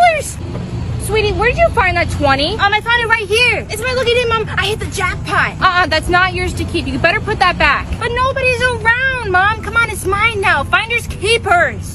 dollars. Sweetie, where did you find that 20? Um, I found it right here. It's my lucky day, Mom. I hit the jackpot. Uh-uh, that's not yours to keep. You better put that back. But nobody's around, Mom. Come on, it's mine now. Finders keepers.